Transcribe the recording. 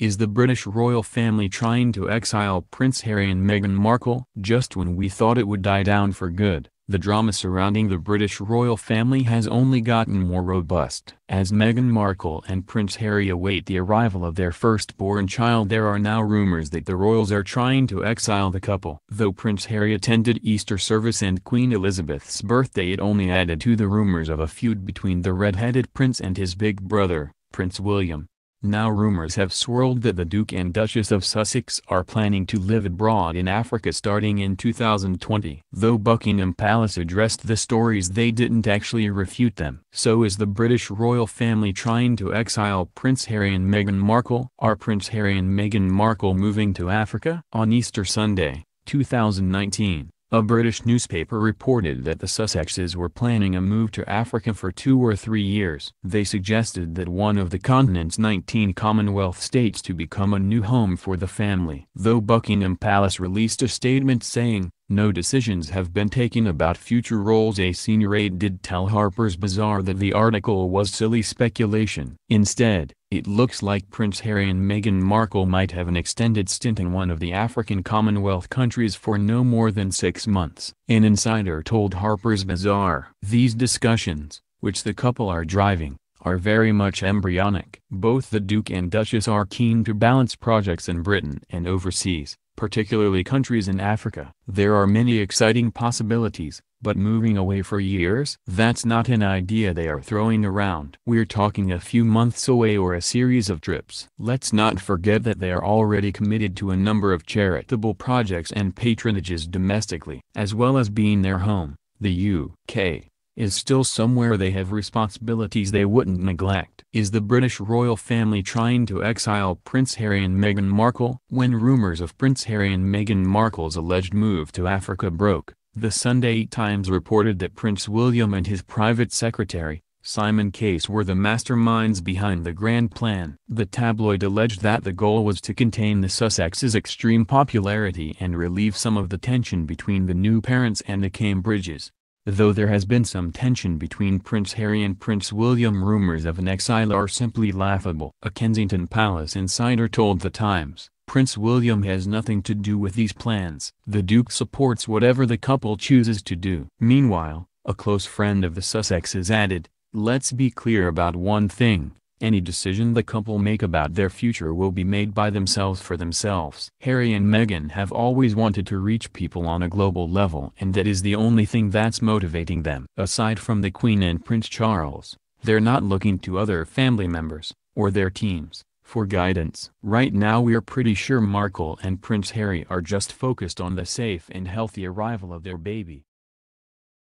Is the British royal family trying to exile Prince Harry and Meghan Markle? Just when we thought it would die down for good, the drama surrounding the British royal family has only gotten more robust. As Meghan Markle and Prince Harry await the arrival of their firstborn child there are now rumors that the royals are trying to exile the couple. Though Prince Harry attended Easter service and Queen Elizabeth's birthday it only added to the rumors of a feud between the red-headed prince and his big brother, Prince William. Now rumors have swirled that the Duke and Duchess of Sussex are planning to live abroad in Africa starting in 2020. Though Buckingham Palace addressed the stories they didn't actually refute them. So is the British royal family trying to exile Prince Harry and Meghan Markle? Are Prince Harry and Meghan Markle moving to Africa? On Easter Sunday, 2019, a British newspaper reported that the Sussexes were planning a move to Africa for two or three years. They suggested that one of the continent's 19 Commonwealth states to become a new home for the family. Though Buckingham Palace released a statement saying, no decisions have been taken about future roles a senior aide did tell Harper's Bazaar that the article was silly speculation. Instead, it looks like Prince Harry and Meghan Markle might have an extended stint in one of the African Commonwealth countries for no more than six months. An insider told Harper's Bazaar. These discussions, which the couple are driving, are very much embryonic. Both the Duke and Duchess are keen to balance projects in Britain and overseas particularly countries in Africa. There are many exciting possibilities, but moving away for years? That's not an idea they are throwing around. We're talking a few months away or a series of trips. Let's not forget that they are already committed to a number of charitable projects and patronages domestically. As well as being their home, the UK, is still somewhere they have responsibilities they wouldn't neglect. Is the British royal family trying to exile Prince Harry and Meghan Markle? When rumors of Prince Harry and Meghan Markle's alleged move to Africa broke, the Sunday Times reported that Prince William and his private secretary, Simon Case were the masterminds behind the grand plan. The tabloid alleged that the goal was to contain the Sussexes' extreme popularity and relieve some of the tension between the new parents and the Cambridges. Though there has been some tension between Prince Harry and Prince William rumors of an exile are simply laughable. A Kensington Palace insider told The Times, Prince William has nothing to do with these plans. The Duke supports whatever the couple chooses to do. Meanwhile, a close friend of the Sussexes added, let's be clear about one thing, any decision the couple make about their future will be made by themselves for themselves. Harry and Meghan have always wanted to reach people on a global level and that is the only thing that's motivating them. Aside from the Queen and Prince Charles, they're not looking to other family members, or their teams, for guidance. Right now we're pretty sure Markle and Prince Harry are just focused on the safe and healthy arrival of their baby.